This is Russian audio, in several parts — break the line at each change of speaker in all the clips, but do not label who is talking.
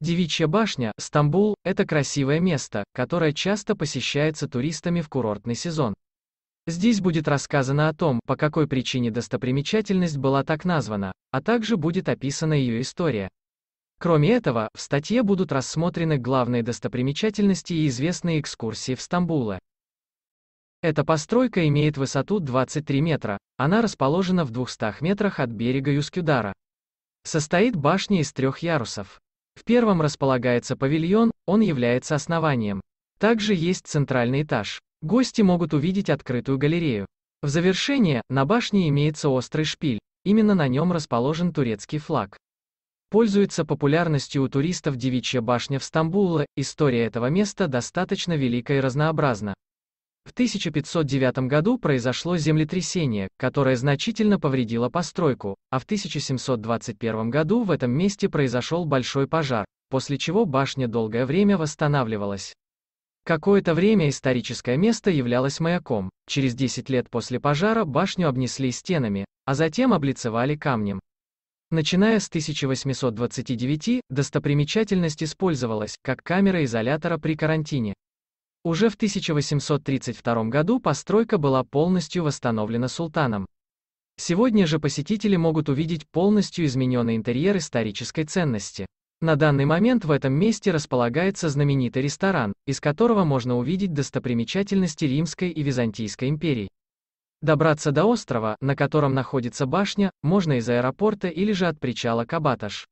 Девичья башня, Стамбул – это красивое место, которое часто посещается туристами в курортный сезон. Здесь будет рассказано о том, по какой причине достопримечательность была так названа, а также будет описана ее история. Кроме этого, в статье будут рассмотрены главные достопримечательности и известные экскурсии в Стамбуле. Эта постройка имеет высоту 23 метра, она расположена в 200 метрах от берега Юскюдара. Состоит башня из трех ярусов. В первом располагается павильон, он является основанием. Также есть центральный этаж. Гости могут увидеть открытую галерею. В завершение, на башне имеется острый шпиль, именно на нем расположен турецкий флаг. Пользуется популярностью у туристов Девичья башня в Стамбуле, история этого места достаточно велика и разнообразна. В 1509 году произошло землетрясение, которое значительно повредило постройку, а в 1721 году в этом месте произошел большой пожар, после чего башня долгое время восстанавливалась. Какое-то время историческое место являлось маяком. Через 10 лет после пожара башню обнесли стенами, а затем облицевали камнем. Начиная с 1829, достопримечательность использовалась как камера изолятора при карантине. Уже в 1832 году постройка была полностью восстановлена султаном. Сегодня же посетители могут увидеть полностью измененный интерьер исторической ценности. На данный момент в этом месте располагается знаменитый ресторан, из которого можно увидеть достопримечательности Римской и Византийской империй. Добраться до острова, на котором находится башня, можно из аэропорта или же от причала Кабаташ.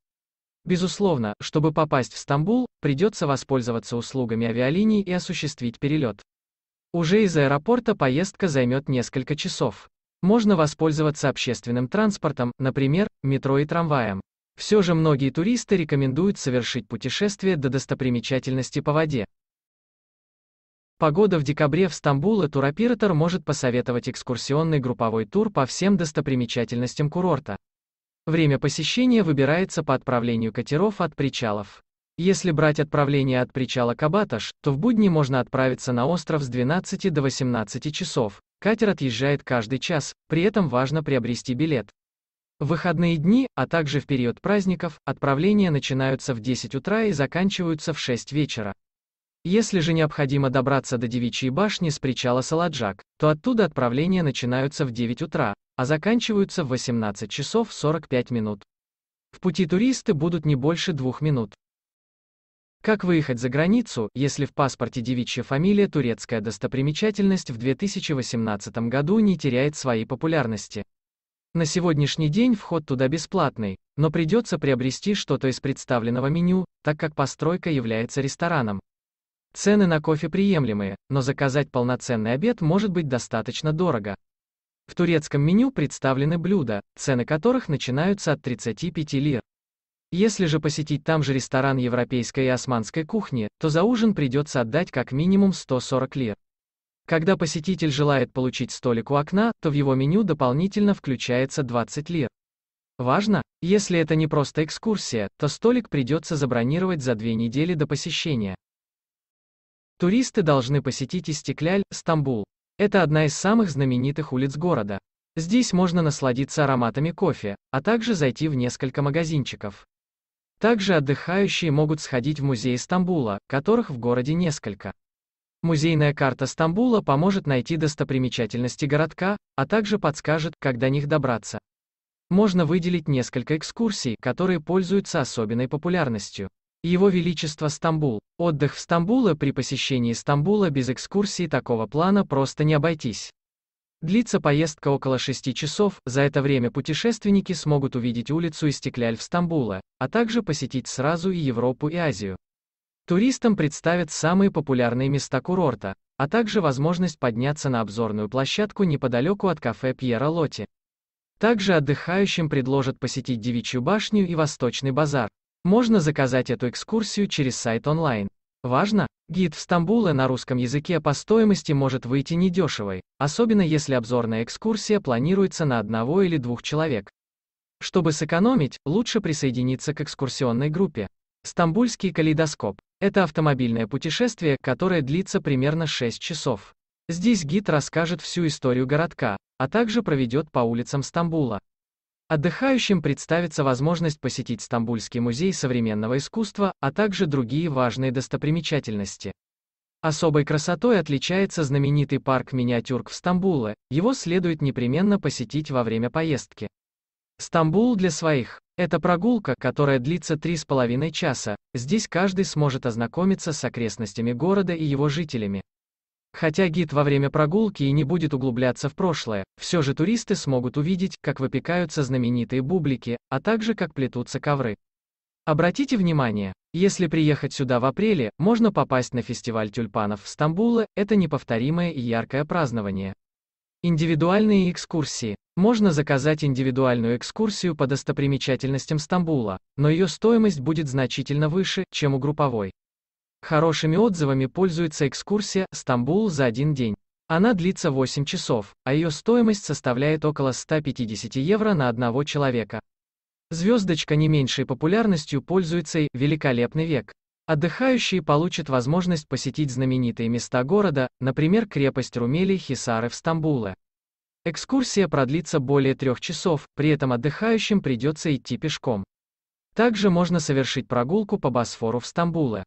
Безусловно, чтобы попасть в Стамбул, придется воспользоваться услугами авиалиний и осуществить перелет. Уже из аэропорта поездка займет несколько часов. Можно воспользоваться общественным транспортом, например, метро и трамваем. Все же многие туристы рекомендуют совершить путешествие до достопримечательности по воде. Погода в декабре в Стамбуле туроператор может посоветовать экскурсионный групповой тур по всем достопримечательностям курорта. Время посещения выбирается по отправлению катеров от причалов. Если брать отправление от причала Кабаташ, то в будни можно отправиться на остров с 12 до 18 часов. Катер отъезжает каждый час, при этом важно приобрести билет. В выходные дни, а также в период праздников, отправления начинаются в 10 утра и заканчиваются в 6 вечера. Если же необходимо добраться до Девичьей башни с причала Саладжак, то оттуда отправления начинаются в 9 утра, а заканчиваются в 18 часов 45 минут. В пути туристы будут не больше двух минут. Как выехать за границу, если в паспорте девичья фамилия турецкая достопримечательность в 2018 году не теряет своей популярности? На сегодняшний день вход туда бесплатный, но придется приобрести что-то из представленного меню, так как постройка является рестораном. Цены на кофе приемлемые, но заказать полноценный обед может быть достаточно дорого. В турецком меню представлены блюда, цены которых начинаются от 35 лир. Если же посетить там же ресторан европейской и османской кухни, то за ужин придется отдать как минимум 140 лир. Когда посетитель желает получить столик у окна, то в его меню дополнительно включается 20 лир. Важно, если это не просто экскурсия, то столик придется забронировать за две недели до посещения. Туристы должны посетить Истекляль, Стамбул. Это одна из самых знаменитых улиц города. Здесь можно насладиться ароматами кофе, а также зайти в несколько магазинчиков. Также отдыхающие могут сходить в музей Стамбула, которых в городе несколько. Музейная карта Стамбула поможет найти достопримечательности городка, а также подскажет, как до них добраться. Можно выделить несколько экскурсий, которые пользуются особенной популярностью. Его Величество Стамбул. Отдых в Стамбуле при посещении Стамбула без экскурсии такого плана просто не обойтись. Длится поездка около 6 часов, за это время путешественники смогут увидеть улицу Истекляль в Стамбуле, а также посетить сразу и Европу и Азию. Туристам представят самые популярные места курорта, а также возможность подняться на обзорную площадку неподалеку от кафе Пьера Лоти. Также отдыхающим предложат посетить Девичью башню и Восточный базар. Можно заказать эту экскурсию через сайт онлайн. Важно, гид в Стамбуле на русском языке по стоимости может выйти недешевой, особенно если обзорная экскурсия планируется на одного или двух человек. Чтобы сэкономить, лучше присоединиться к экскурсионной группе. Стамбульский калейдоскоп. Это автомобильное путешествие, которое длится примерно 6 часов. Здесь гид расскажет всю историю городка, а также проведет по улицам Стамбула. Отдыхающим представится возможность посетить Стамбульский музей современного искусства, а также другие важные достопримечательности. Особой красотой отличается знаменитый парк Миниатюрк в Стамбуле, его следует непременно посетить во время поездки. Стамбул для своих. Это прогулка, которая длится три с половиной часа, здесь каждый сможет ознакомиться с окрестностями города и его жителями. Хотя гид во время прогулки и не будет углубляться в прошлое, все же туристы смогут увидеть, как выпекаются знаменитые бублики, а также как плетутся ковры. Обратите внимание, если приехать сюда в апреле, можно попасть на фестиваль тюльпанов в Стамбуле, это неповторимое и яркое празднование. Индивидуальные экскурсии. Можно заказать индивидуальную экскурсию по достопримечательностям Стамбула, но ее стоимость будет значительно выше, чем у групповой. Хорошими отзывами пользуется экскурсия «Стамбул за один день». Она длится 8 часов, а ее стоимость составляет около 150 евро на одного человека. Звездочка не меньшей популярностью пользуется и «Великолепный век». Отдыхающие получат возможность посетить знаменитые места города, например, крепость Румели Хисары в Стамбуле. Экскурсия продлится более трех часов, при этом отдыхающим придется идти пешком. Также можно совершить прогулку по Босфору в Стамбуле.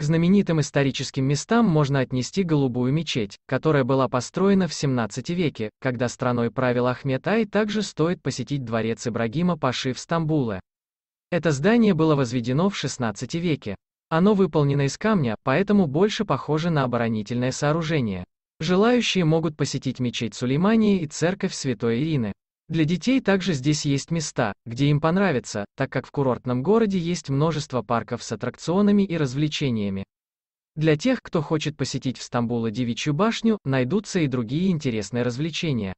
К знаменитым историческим местам можно отнести Голубую мечеть, которая была построена в 17 веке, когда страной правил Ахмед Ай, также стоит посетить дворец Ибрагима Паши в Стамбуле. Это здание было возведено в 16 веке. Оно выполнено из камня, поэтому больше похоже на оборонительное сооружение. Желающие могут посетить мечеть Сулеймании и церковь Святой Ирины. Для детей также здесь есть места, где им понравится, так как в курортном городе есть множество парков с аттракционами и развлечениями. Для тех, кто хочет посетить в Стамбуле Девичью башню, найдутся и другие интересные развлечения.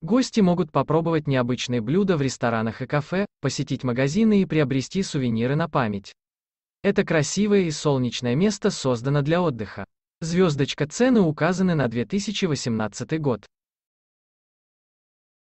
Гости могут попробовать необычные блюда в ресторанах и кафе, посетить магазины и приобрести сувениры на память. Это красивое и солнечное место создано для отдыха. Звездочка цены указаны на 2018 год.